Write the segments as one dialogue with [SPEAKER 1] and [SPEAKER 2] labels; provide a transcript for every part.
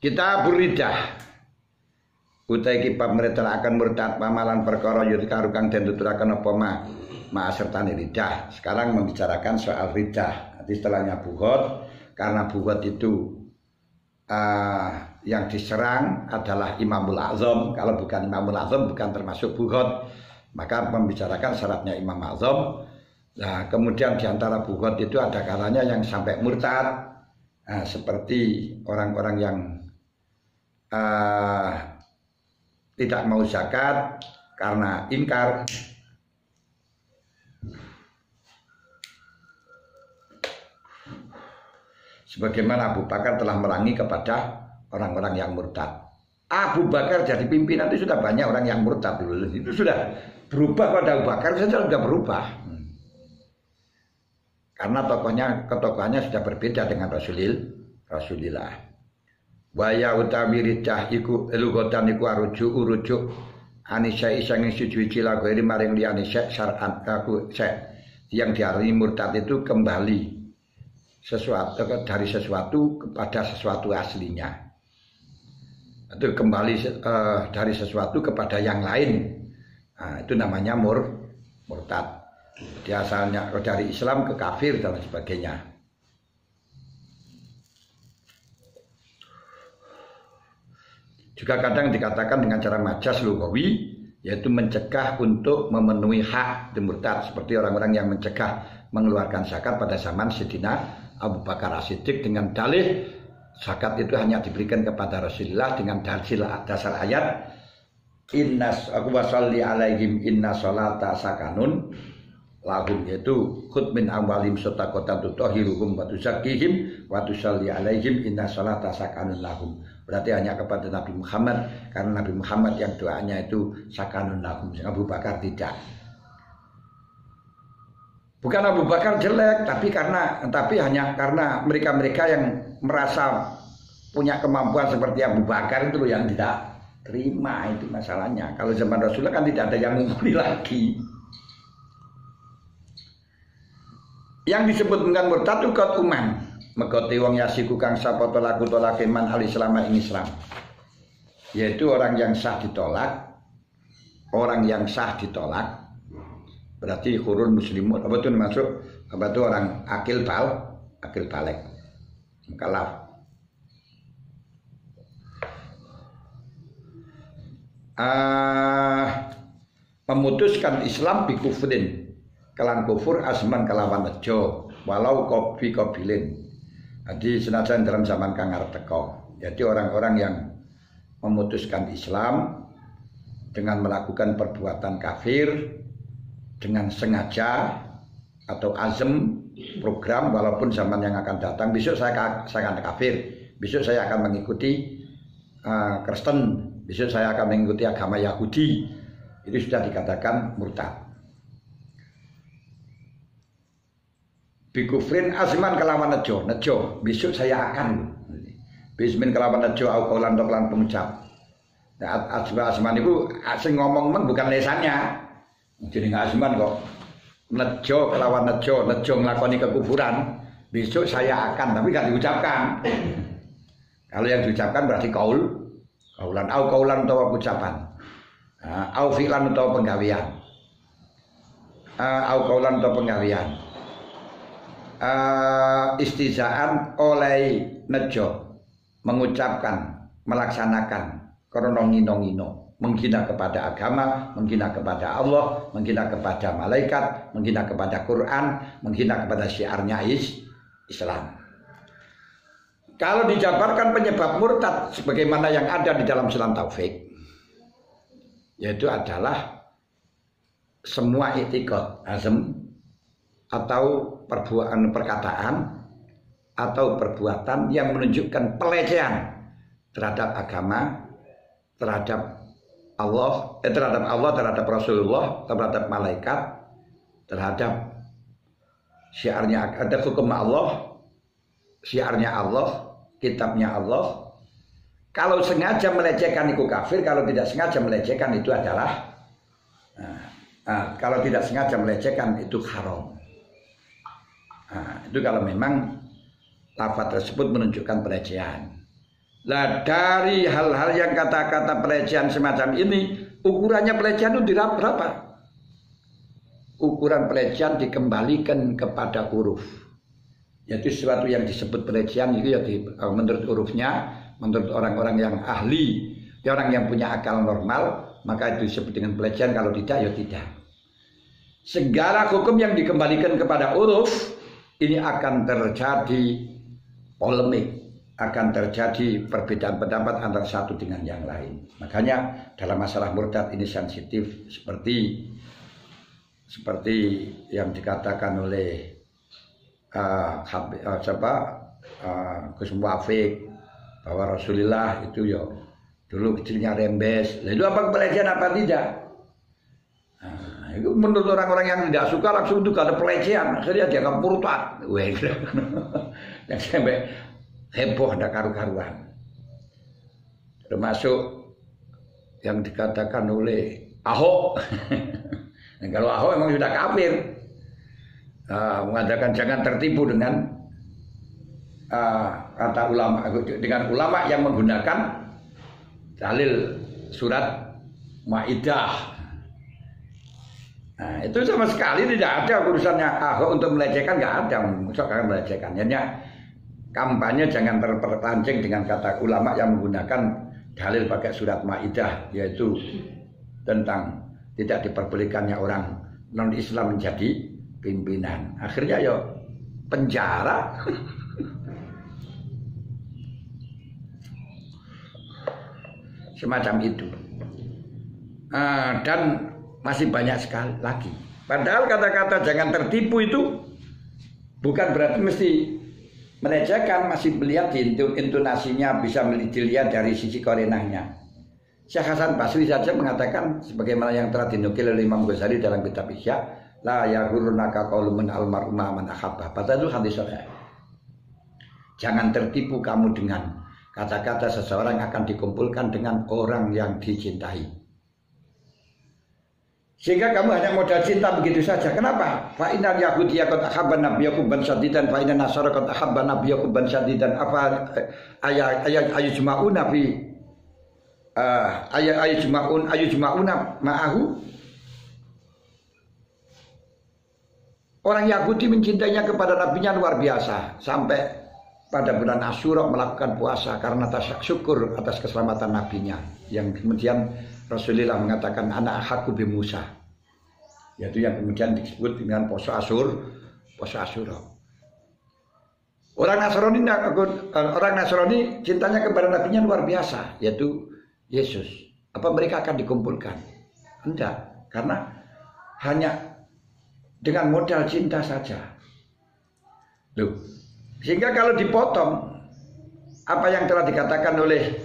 [SPEAKER 1] Kita buridah utai ki akan murtad pamalan perkara yudika rukang dan tuturakan apa ma ma ridah. Sekarang membicarakan soal ridah. Nanti setelahnya buhot karena buhot itu uh, yang diserang adalah Imamul Azam. Kalau bukan Imamul Azam bukan termasuk buhot. Maka membicarakan syaratnya Imam Azam. Nah, kemudian di antara buhot itu ada kalanya yang sampai murtad. Nah, seperti orang-orang yang uh, tidak mau zakat karena ingkar sebagaimana Abu Bakar telah merangi kepada orang-orang yang murtad. Abu Bakar jadi pimpinan itu sudah banyak orang yang murtad dulu. Itu sudah berubah pada Abu Bakar saja sudah berubah. Karena tokohnya ketokohannya sudah berbeda dengan Rasulil Rasulillah. Waya utawi ricah iku lugotan iku aruju urujuk. Anisa isang suci lagu ini maring liyane sek syar'an aku sek yang diarani murtad itu kembali sesuatu dari sesuatu kepada sesuatu aslinya. Itu kembali uh, dari sesuatu kepada yang lain. Nah, itu namanya mur murtad. Dia asalnya dari Islam ke kafir dan sebagainya Juga kadang dikatakan dengan cara majas lugawi yaitu mencegah untuk memenuhi hak demurtad seperti orang-orang yang mencegah mengeluarkan zakat pada zaman Sidina Abu Bakar As-Siddiq dengan dalih zakat itu hanya diberikan kepada Rasulullah dengan dalil dasar ayat innas aku wasalli alaihim inna salata sakanun. Lahum yaitu khud min amwalim sotakotan tutohiruhum wa tuzakihim wa tusalli alaihim inna salata sakanun lahum berarti hanya kepada Nabi Muhammad karena Nabi Muhammad yang doanya itu sakanun lahum. Abu Bakar tidak. Bukan Abu Bakar jelek tapi karena tapi hanya karena mereka-mereka yang merasa punya kemampuan seperti Abu Bakar itu yang tidak terima itu masalahnya. Kalau zaman Rasulullah kan tidak ada yang membeli lagi. Yang disebut dengan murtad itu uman Megoti wong yasiku kang sapa tolaku tolake man al Islam ing Islam. Yaitu orang yang sah ditolak, orang yang sah ditolak. Berarti hurun muslimun apa itu masuk apa itu orang akil bal, akil balik. Kalaf. Uh, memutuskan Islam bi kufrin kelan kufur asman kelawan nejo walau kopi kobilin jadi senajan dalam zaman Kang teko. Jadi orang-orang yang memutuskan Islam dengan melakukan perbuatan kafir dengan sengaja atau azam program walaupun zaman yang akan datang besok saya saya akan kafir besok saya akan mengikuti uh, Kristen besok saya akan mengikuti agama Yahudi itu sudah dikatakan murtad Bikufrin asman kelawan nejo, nejo. Besok saya akan. Bismin kelawan nejo au kaulan doklan pengucap. Nah, asman asman itu asing ngomong men bukan lesannya. Jadi nggak asman kok. Nejo kelawan nejo, nejo ngelakoni kekufuran. Besok saya akan, tapi nggak diucapkan. Kalau yang diucapkan berarti kaul, kaulan au kaulan atau ucapan. Nah, au fi'lan atau penggawian. Uh, au kaulan atau penggawian uh, istizaan oleh nejo mengucapkan melaksanakan krono ngino-ngino menghina kepada agama, menghina kepada Allah, menghina kepada malaikat, menghina kepada Quran, menghina kepada syiarnya is Islam. Kalau dijabarkan penyebab murtad sebagaimana yang ada di dalam Sulam Taufik yaitu adalah semua itikot azam atau perbuatan perkataan atau perbuatan yang menunjukkan pelecehan terhadap agama, terhadap Allah, eh, terhadap Allah, terhadap Rasulullah, terhadap malaikat, terhadap syiarnya ada hukum Allah, syiarnya Allah, kitabnya Allah. Kalau sengaja melecehkan itu kafir, kalau tidak sengaja melecehkan itu adalah nah, nah, kalau tidak sengaja melecehkan itu haram. Nah, itu kalau memang lafaz tersebut menunjukkan pelecehan. Lah dari hal-hal yang kata-kata pelecehan semacam ini, ukurannya pelecehan itu berapa? Ukuran pelecehan dikembalikan kepada huruf. Yaitu sesuatu yang disebut pelecehan itu ya di, eh, menurut hurufnya, menurut orang-orang yang ahli, orang yang punya akal normal, maka itu disebut dengan pelecehan. Kalau tidak, ya tidak. Segala hukum yang dikembalikan kepada huruf ini akan terjadi polemik akan terjadi perbedaan pendapat antara satu dengan yang lain. Makanya dalam masalah murtad ini sensitif seperti seperti yang dikatakan oleh uh, uh, siapa uh, Gus Muafik bahwa Rasulullah itu ya dulu kecilnya rembes. Lalu apa pelecehan apa tidak? Itu menurut orang-orang yang tidak suka langsung itu ada pelecehan. Akhirnya dianggap murtad. Wah, yang sampai heboh ada karu-karuan. Termasuk yang dikatakan oleh Ahok. Dan kalau Ahok memang sudah kafir. Uh, mengatakan jangan tertipu dengan uh, kata ulama dengan ulama yang menggunakan dalil surat Maidah. Nah, itu sama sekali tidak ada urusannya Ahok untuk melecehkan nggak ada, misalkan melecehkan. Hanya kampanye jangan terpertancing dengan kata ulama yang menggunakan dalil pakai surat Maidah yaitu tentang tidak diperbolehkannya orang non Islam menjadi pimpinan. Akhirnya ya penjara. Semacam itu. Uh, dan masih banyak sekali lagi. Padahal kata-kata jangan tertipu itu bukan berarti mesti melecehkan masih melihat di intonasinya bisa dilihat dari sisi korenahnya. Syekh Hasan Basri saja mengatakan sebagaimana yang telah dinukil oleh Imam Ghazali dalam kitab Isya, la yahurunaka qaulumun almarhumah man ahabba. Padahal hadis sahih. Jangan tertipu kamu dengan kata-kata seseorang akan dikumpulkan dengan orang yang dicintai. Sehingga kamu hanya modal cinta begitu saja. Kenapa? Fa inal yahudi qad ahabba nabiyakum ban sadidan fa inna nasara qad ahabba nabiyakum ban sadidan. Apa ayat ayat juma'una fi uh, ayat ayat juma'un ayat juma'una ma'ahu Orang Yahudi mencintainya kepada nabinya luar biasa sampai pada bulan Asyura melakukan puasa karena syukur atas keselamatan nabinya yang kemudian Rasulullah mengatakan anak aku bi Musa. Yaitu yang kemudian disebut dengan poso Asur, poso Asyura. Orang Nasrani orang Nasrani cintanya kepada nabinya luar biasa, yaitu Yesus. Apa mereka akan dikumpulkan? Tidak, karena hanya dengan modal cinta saja. Loh, sehingga kalau dipotong apa yang telah dikatakan oleh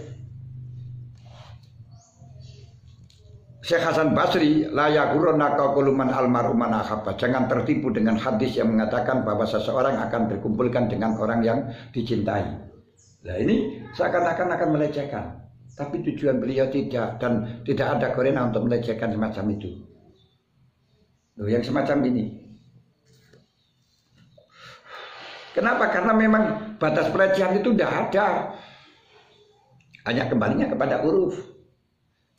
[SPEAKER 1] Syekh Hasan Basri layakuruna kuluman almaruman ahabba. Jangan tertipu dengan hadis yang mengatakan bahwa seseorang akan berkumpulkan dengan orang yang dicintai. Nah ini seakan-akan akan melecehkan. Tapi tujuan beliau tidak dan tidak ada korena untuk melecehkan semacam itu. Loh, yang semacam ini. Kenapa? Karena memang batas pelecehan itu tidak ada. Hanya kembalinya kepada huruf.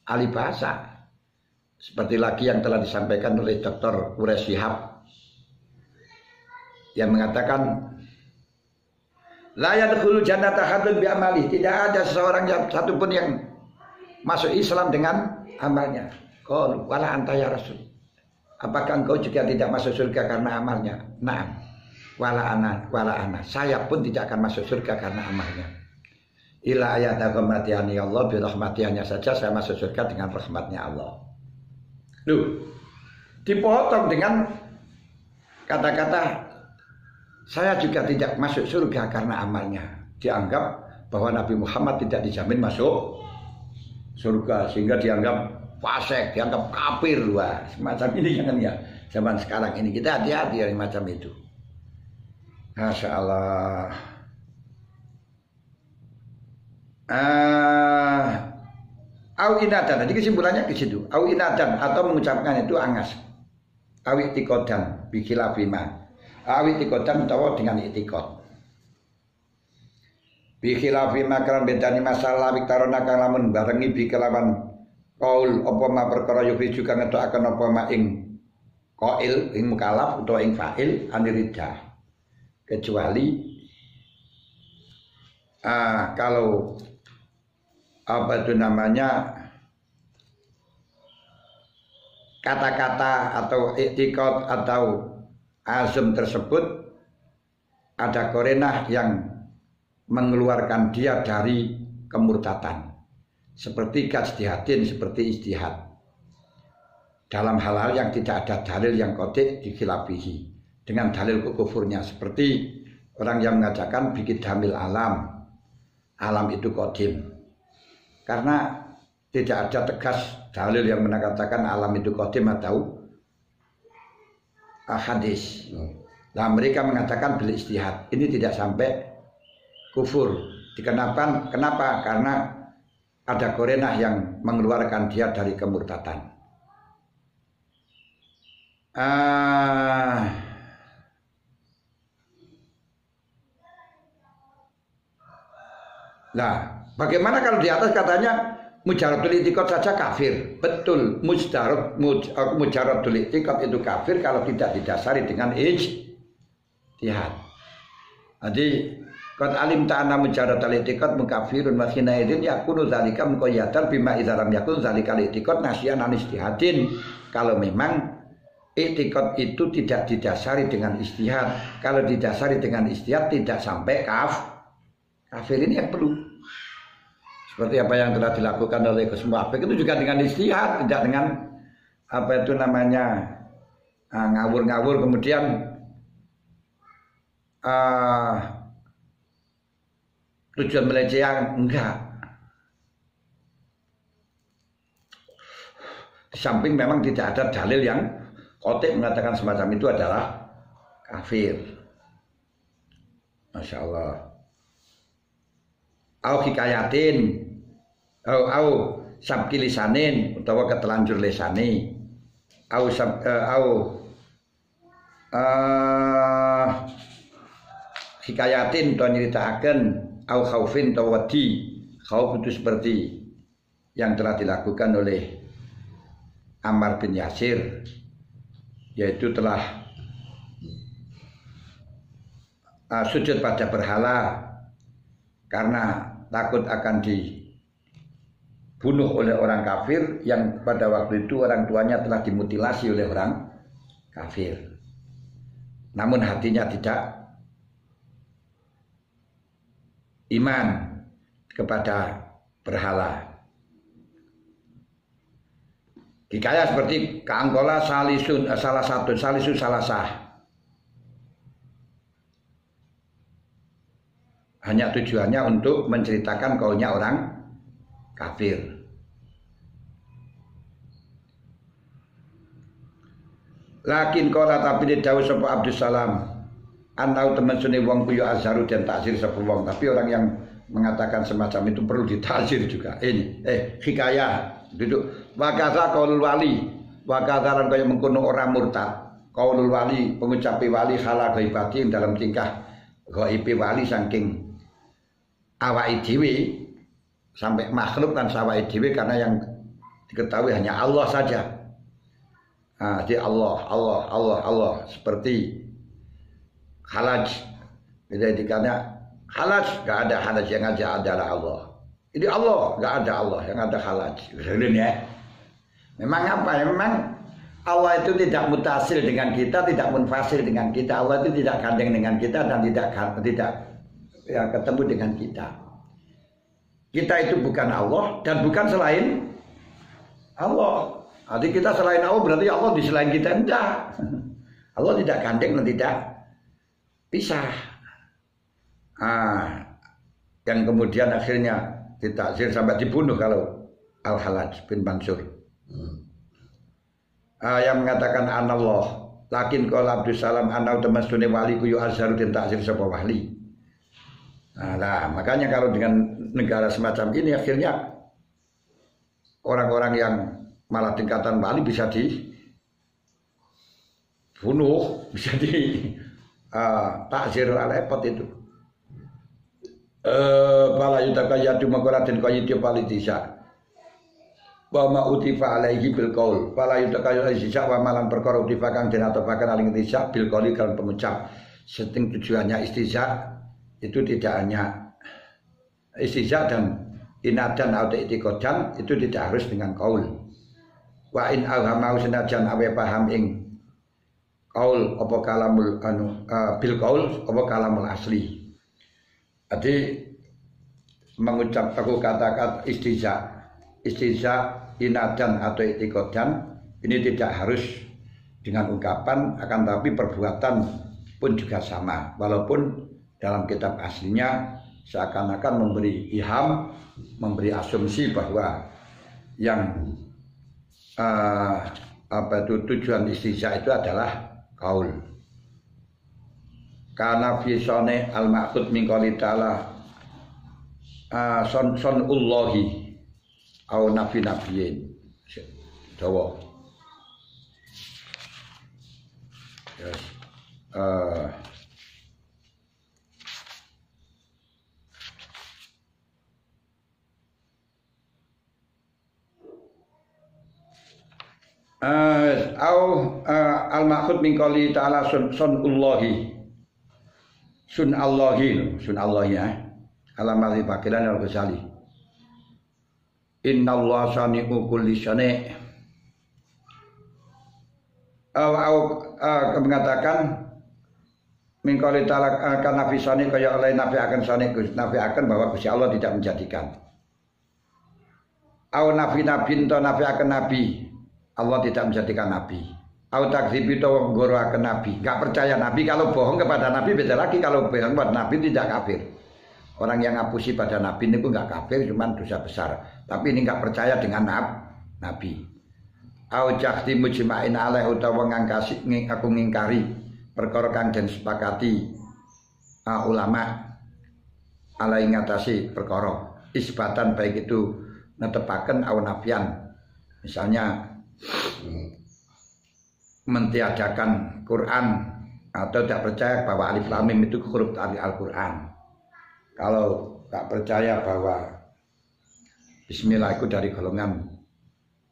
[SPEAKER 1] Alih bahasa. Seperti lagi yang telah disampaikan oleh Dr. Ures Shihab yang mengatakan layak dulu jannata hadun bi amali. Tidak ada seseorang yang satupun yang masuk Islam dengan amalnya. Qul wala anta ya Rasul. Apakah engkau juga tidak masuk surga karena amalnya? Nah, wala ana wala ana. Saya pun tidak akan masuk surga karena amalnya. Ila ayat rahmatiyani Allah bi rahmatiyanya saja saya masuk surga dengan rahmatnya Allah. Loh, dipotong dengan kata-kata saya juga tidak masuk surga karena amalnya. Dianggap bahwa Nabi Muhammad tidak dijamin masuk surga sehingga dianggap fasik, dianggap kafir wah semacam ini jangan ya zaman sekarang ini kita hati-hati yang macam itu. Masya Allah. Uh, Au inadan. Jadi kesimpulannya ke situ. Au inadan atau mengucapkan itu angas. Awi tikodan bikila bima. Awi tikodan utawa dengan itikot. bi khilafi makaran bedani masalah miktarona kang lamun barengi bi kelawan kaul apa ma perkara yufi juga akan apa ma ing qail ing mukalaf utawa ing fa'il anirida kecuali ah, kalau apa itu namanya? Kata-kata atau iktikot atau azam tersebut ada korenah yang mengeluarkan dia dari kemurtatan. Seperti kajdihatin seperti istihad. Dalam hal-hal yang tidak ada dalil yang kotik dikhilafihi. Dengan dalil kekufurnya seperti orang yang mengatakan bikin hamil alam. Alam itu kodim karena tidak ada tegas dalil yang mengatakan alam itu kodim atau hadis nah mereka mengatakan bil istihad ini tidak sampai kufur. Dikenakan kenapa? Karena ada korenah yang mengeluarkan dia dari kemurtatan. Uh, nah, bagaimana kalau di atas katanya mujarab itikad saja kafir? Betul, mujarab mujarab itikad itu kafir kalau tidak didasari dengan ijtihad. Jadi Qad alim ta'ana mujarad al-i'tiqad mukafirun wa khina idzin yakunu zalika muqayyadan bima idzaram yakun zalika al-i'tiqad nasyan an istihadin. Kalau memang i'tiqad itu tidak didasari dengan istihad. Kalau didasari dengan istihad tidak sampai kaf. Kafir ini yang perlu. Seperti apa yang telah dilakukan oleh kesemua itu juga dengan istihad, tidak dengan apa itu namanya ah, ngawur-ngawur kemudian uh, tujuan pelecehan enggak. Di samping memang tidak ada dalil yang kotek mengatakan semacam itu adalah kafir. Masya Allah. Au hikayatin au au sabki lisanin utawa ketelanjur lisani. Au sab uh, au uh, hikayatin to nyeritakan au khaufin tawadi khauf itu seperti yang telah dilakukan oleh Ammar bin Yasir yaitu telah uh, sujud pada berhala karena takut akan dibunuh oleh orang kafir yang pada waktu itu orang tuanya telah dimutilasi oleh orang kafir. Namun hatinya tidak iman kepada berhala. Hikayat seperti keangkola salisun eh, salah satu salisun salah sah. Hanya tujuannya untuk menceritakan kaunya orang kafir. Lakin kola tapi di Dawud Abdus Salam. Antau teman suni wong kuyu azharu dan takzir sapa wong. Tapi orang yang mengatakan semacam itu perlu ditakzir juga. Ini eh hikayah. Duduk. Wakata kaulul wali. Lan kaya mengkono orang murtad. Kaulul wali pengucapi wali khala gaibati dalam tingkah gaibi wali saking awak dhewe sampai makhluk dan sawai dhewe karena yang diketahui hanya Allah saja. Nah, di Allah, Allah, Allah, Allah. Seperti halaj. Beda dikanya halaj gak ada halaj. Yang ada adalah Allah. Ini Allah gak ada Allah. Yang ada halaj. Ya memang apa? Ya memang Allah itu tidak mutasil dengan kita tidak munfasil dengan kita. Allah itu tidak gandeng dengan kita dan tidak tidak ya, ketemu dengan kita kita itu bukan Allah dan bukan selain Allah Jadi kita selain Allah berarti Allah di selain kita enggak. Allah tidak gandeng dan tidak pisah. Ah, yang kemudian akhirnya ditakzir sampai dibunuh kalau Al Halaj bin Mansur. Hmm. Ah, yang mengatakan anallah lakin kalau Abdul Salam anau temasuni wali kuyu azharu dan takzir sebuah wali. Nah, makanya kalau dengan negara semacam ini akhirnya orang-orang yang malah tingkatan wali bisa dibunuh, bisa di uh, takzir repot itu. Eh pala yutakayatu makaratin kaya tiap politisa wa ma utifa alaihi bil qaul. Fala yutakayu isya wa malan perkara utifa kang den atopaken aling isya bil qauli kan pengucap setting tujuannya istiza itu tidak hanya istiza dan inadan atau itikodan itu tidak harus dengan kaul. Wa in alhamau senajan awe paham ing kaul apa kalamul anu uh, bil kaul apa kalamul asli. Jadi mengucap aku kata-kata istiza istiza inadan atau itikodan ini tidak harus dengan ungkapan akan tapi perbuatan pun juga sama. Walaupun dalam kitab aslinya seakan-akan memberi ilham memberi asumsi bahwa yang uh, apa itu tujuan istiza itu adalah kaul. Karena fisone al maksud min qouli ta'ala uh, son son ullahi au nabi nabiyin. Dawa yes. uh, au uh, al maksud min qouli ta'ala sun sunullahi. Sun Allahi sun Allah ya. Alam ali pakilan al ghazali. Inna Allah sani'u kulli sani au au uh, mengatakan min qouli ta'ala kana fi sani kaya oleh nafi akan sani nafi akan bahwa Gusti Allah tidak menjadikan. Au nafi nabi to nafi akan nabi Allah tidak menjadikan nabi Au takzibi itu akan nabi. Gak percaya nabi kalau bohong kepada nabi beda lagi kalau bohong kepada nabi tidak kafir. Orang yang ngapusi pada nabi ini pun gak kafir cuman dosa besar. Tapi ini gak percaya dengan nab, nabi. Au jahdi mujma'in alaih utawa ngangkasi aku ngingkari perkara kang den sepakati uh, ulama alai ngatasi perkara isbatan baik itu netepaken au nafian. Misalnya mentiadakan Quran atau tidak percaya bahwa alif lam mim itu huruf dari Al-Quran. Kalau tak percaya bahwa Bismillah itu dari golongan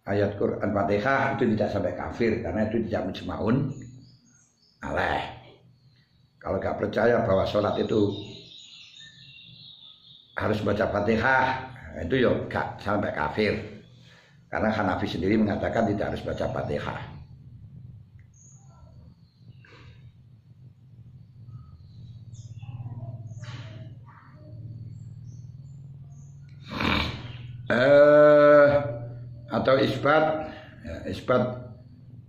[SPEAKER 1] ayat Quran Fatihah itu tidak sampai kafir karena itu tidak mujmaun alaih. Kalau gak percaya bahwa sholat itu harus baca Fatihah itu ya gak sampai kafir. Karena Hanafi sendiri mengatakan tidak harus baca Fatihah. eh, atau isbat ya, isbat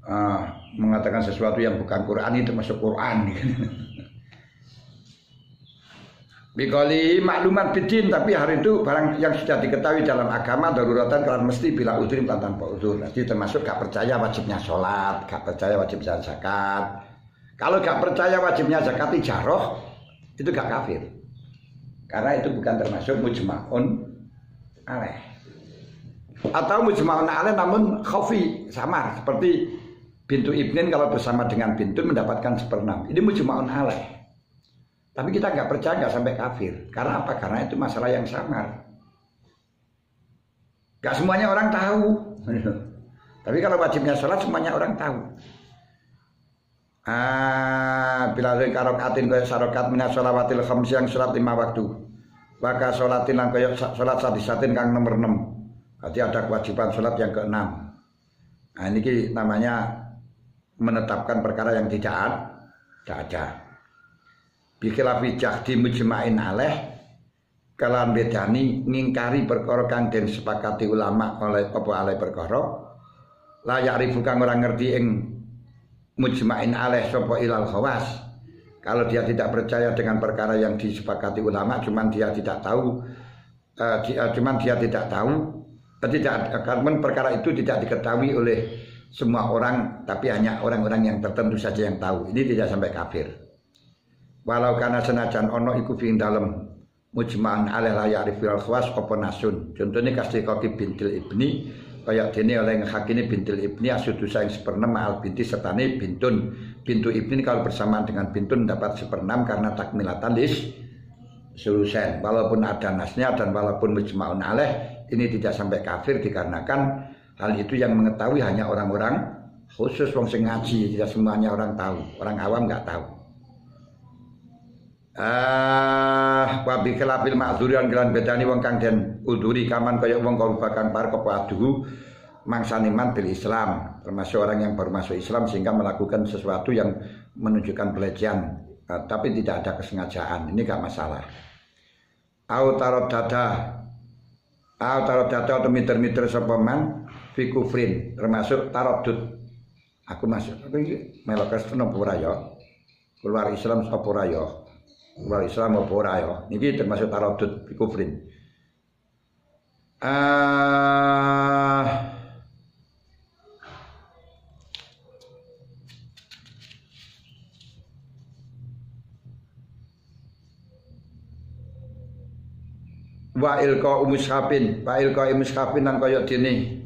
[SPEAKER 1] uh, mengatakan sesuatu yang bukan Quran itu masuk Quran Bikoli maklumat bidin tapi hari itu barang yang sudah diketahui dalam agama daruratan kalian mesti bila udur tanpa udur. Nanti termasuk gak percaya wajibnya sholat, gak percaya wajibnya zakat. Kalau gak percaya wajibnya zakat ijaroh itu gak kafir. Karena itu bukan termasuk mujma'un alaih atau mujma'un alaih namun khafi samar seperti bintu ibnin kalau bersama dengan bintu mendapatkan seperenam ini mujma'un alaih tapi kita nggak percaya nggak sampai kafir karena apa karena itu masalah yang samar nggak semuanya orang tahu tapi kalau wajibnya sholat semuanya orang tahu Ah, bila karokatin kaya sarokat minat sholawatil khams yang sholat lima waktu. Maka sholatin lang kaya sholat sadisatin kang nomor 6 Berarti ada kewajiban sholat yang keenam. Nah ini namanya menetapkan perkara yang tidak tidak ada. Bikilafi jahdi mujma'in aleh kalan bedani ngingkari perkara den sepakati ulama oleh apa aleh perkara. Layak ribu kang orang ngerti ing mujma'in aleh sapa ilal khawas. Kalau dia tidak percaya dengan perkara yang disepakati ulama cuman dia tidak tahu uh, dia, cuman dia tidak tahu tidak karena perkara itu tidak diketahui oleh semua orang tapi hanya orang-orang yang tertentu saja yang tahu. Ini tidak sampai kafir walau karena senajan ono iku fi dalem mujma'an alih layak rifil khwas apa nasun. Contohnya kasih koki bintil ibni kayak dini oleh ngehakini bintil ibni asudu sayang seperenam al binti sertane bintun. Bintu ibni kalau bersamaan dengan bintun dapat seperenam karena takmilatan lis sulusen. Walaupun ada nasnya dan walaupun mujma'un alaih ini tidak sampai kafir dikarenakan hal itu yang mengetahui hanya orang-orang khusus wong sing ngaji tidak semuanya orang tahu. Orang awam nggak tahu ah wa bi kelapil ma'dzurian kelan bedani wong kang den uduri kaman kaya wong kang bakang par kepaduhu mangsane man bil Islam termasuk orang yang baru masuk Islam sehingga melakukan sesuatu yang menunjukkan pelecehan. Uh, tapi tidak ada kesengajaan ini gak masalah. Au tarot dada au tarot dada atau miter-miter sopeman fi kufrin termasuk aku masuk tapi melok Kristen keluar Islam apa keluar Islam apa ora ya? Niki termasuk tarodut fi kufrin. Uh, wa ilqa umushafin wa ilqa umushafin nang kaya dene.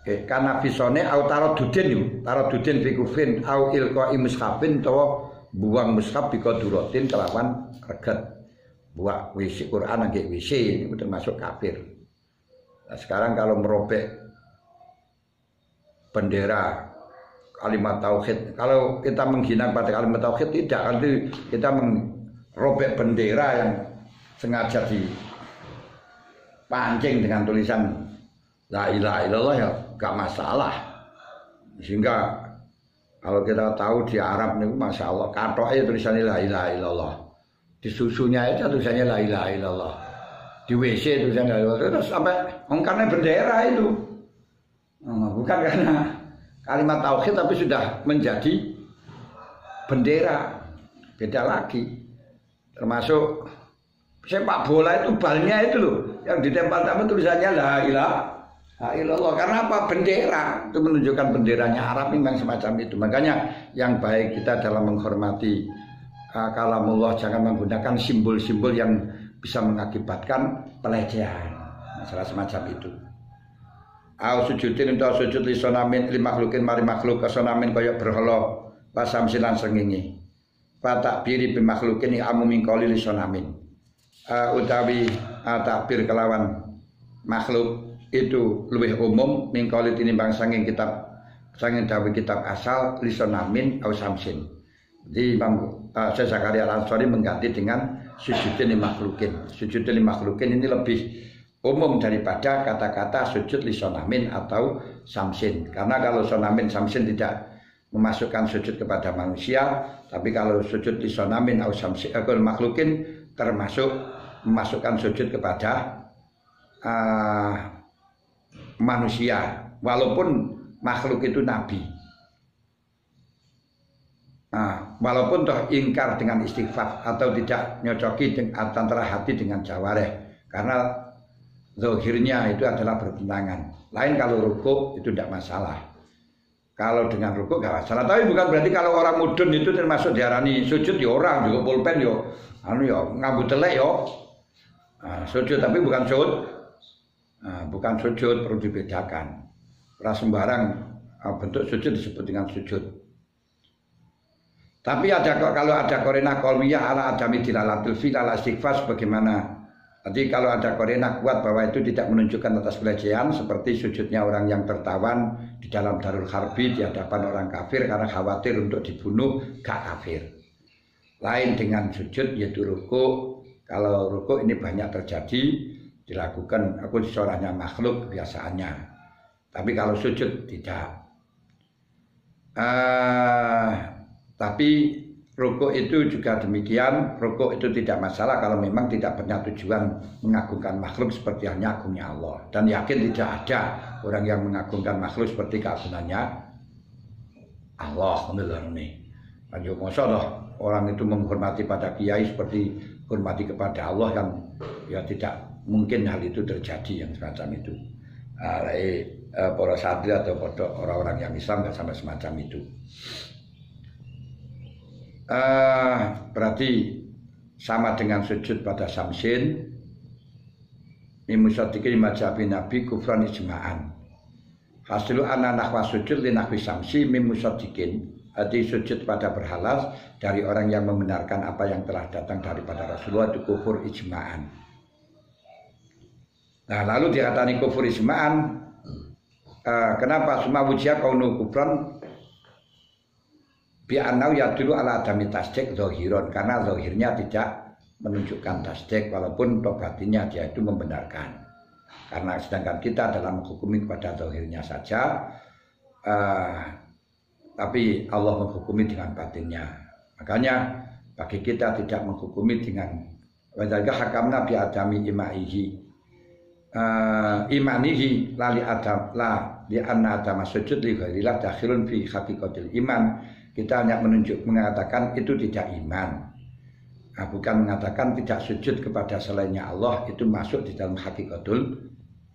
[SPEAKER 1] Oke, karena visone au taradudin yo, taradudin fi kufrin au ilqa mushafin utawa buang mushaf bika duratin kelawan reget. Buak WC Quran nggih WC itu termasuk kafir. Nah, sekarang kalau merobek bendera kalimat tauhid, kalau kita menghina pada kalimat tauhid tidak, nanti kita merobek bendera yang sengaja dipancing dengan tulisan la ilaha illallah ya gak masalah sehingga kalau kita tahu di Arab nih masya Allah katoknya tulisannya la ilaha illallah. Di susunya itu tulisannya la ilaha illallah. Di WC tulisannya la ilaha terus sampai karena bendera itu. Oh, bukan karena kalimat tauhid tapi sudah menjadi bendera. Beda lagi. Termasuk sepak bola itu balnya itu loh. Yang ditempel-tempel tulisannya la ilaha illallah karena apa? Bendera. Itu menunjukkan benderanya Arab memang semacam itu. Makanya yang baik kita dalam menghormati uh, kalamullah jangan menggunakan simbol-simbol yang bisa mengakibatkan pelecehan. Masalah semacam itu. Au sujudin untuk sujud li sonamin li makhlukin mari makhluk. Kesonamin kaya berhala pasam silan sengingi Patak biri bimakhlukin amu mingkoli li sonamin. Uh, utawi uh, takbir kelawan makhluk itu lebih umum mingkolit ini bang sanging kitab sanging dawi kitab asal lisonamin au samsin. Jadi Imam uh, saya Zakaria al mengganti dengan sujudin makhlukin. Sujudin makhlukin ini lebih umum daripada kata-kata sujud lisonamin atau samsin. Karena kalau sonamin samsin tidak memasukkan sujud kepada manusia tapi kalau sujud lisonamin au samsin eh, makhlukin termasuk memasukkan sujud kepada uh, manusia walaupun makhluk itu nabi. Nah, walaupun toh ingkar dengan istighfar atau tidak nyocoki antara hati dengan jawareh karena zohirnya itu adalah bertentangan. Lain kalau ruku itu tidak masalah. Kalau dengan ruku gak masalah. Tapi bukan berarti kalau orang mudun itu termasuk diarani sujud ya orang juga pulpen yo anu yo ngambut telek yo Nah, sujud tapi bukan sujud. Nah, bukan sujud perlu dibedakan. Ora sembarang ah, bentuk sujud disebut dengan sujud. Tapi ada kalau ada korena kolmiyah ala adami dilalatul fil ala sebagaimana Jadi kalau ada korena kuat bahwa itu tidak menunjukkan atas pelecehan seperti sujudnya orang yang tertawan di dalam darul harbi di hadapan orang kafir karena khawatir untuk dibunuh gak kafir. Lain dengan sujud yaitu ruku kalau ruku ini banyak terjadi dilakukan aku seorangnya makhluk biasanya. Tapi kalau sujud tidak. Uh, tapi ruku itu juga demikian. Ruku itu tidak masalah kalau memang tidak punya tujuan mengagungkan makhluk seperti hanya agungnya Allah. Dan yakin tidak ada orang yang mengagungkan makhluk seperti keagungannya Allah. Alhamdulillah ini. Lanjut orang itu menghormati pada kiai seperti hormati kepada Allah kan ya tidak mungkin hal itu terjadi yang semacam itu. Uh, eh, para santri atau orang-orang yang Islam nggak sampai semacam itu. Uh, berarti sama dengan sujud pada samsin Mimusadikin majabi nabi kufran ijma'an Hasilu anak nahwa sujud li nahwi samsi mimusadikin hati sujud pada berhala dari orang yang membenarkan apa yang telah datang daripada Rasulullah itu kufur ijma'an. Nah lalu dikatani kufur ijma'an uh, kenapa? Semua wujia kaunu kufran. Bi'annau dulu ala adami tasdik zohiron. Karena zohirnya tidak menunjukkan tasdik walaupun tobatinnya dia itu membenarkan. Karena sedangkan kita dalam menghukumi kepada zohirnya saja uh, tapi Allah menghukumi dengan batinnya. Makanya bagi kita tidak menghukumi dengan wadalika hakam nabi adami imaihi uh, imanihi lali adam la li anna adam sujud li ghairillah dakhilun fi haqiqatil iman. Kita hanya menunjuk mengatakan itu tidak iman. Nah, bukan mengatakan tidak sujud kepada selainnya Allah itu masuk di dalam hakikatul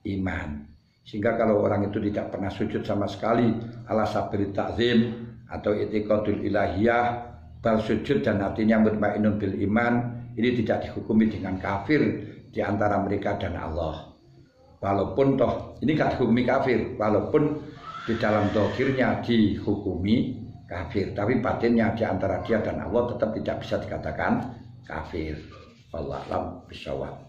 [SPEAKER 1] iman. Sehingga kalau orang itu tidak pernah sujud sama sekali ala sabri ta'zim atau itikadul ilahiyah bal sujud dan artinya mutmainun bil iman ini tidak dihukumi dengan kafir di antara mereka dan Allah walaupun toh ini dihukumi kafir. Walaupun di dalam dohirnya dihukumi kafir. Tapi batinnya di antara dia dan Allah tetap tidak bisa dikatakan kafir. Allah alam bisawab